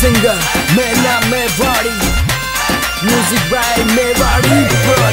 singer, मैं नाम Mewari Music by Mewari